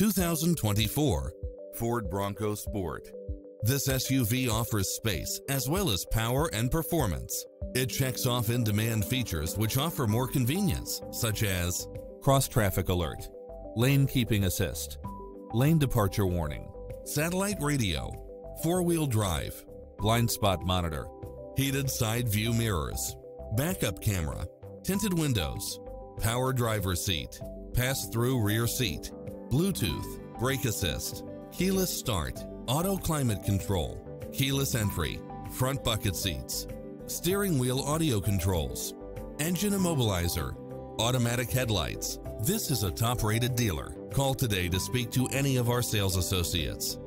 2024 Ford Bronco Sport. This SUV offers space as well as power and performance. It checks off in-demand features which offer more convenience, such as cross-traffic alert, lane keeping assist, lane departure warning, satellite radio, four-wheel drive, blind spot monitor, heated side view mirrors, backup camera, tinted windows, power driver seat, pass-through rear seat, Bluetooth, brake assist, keyless start, auto climate control, keyless entry, front bucket seats, steering wheel audio controls, engine immobilizer, automatic headlights. This is a top-rated dealer. Call today to speak to any of our sales associates.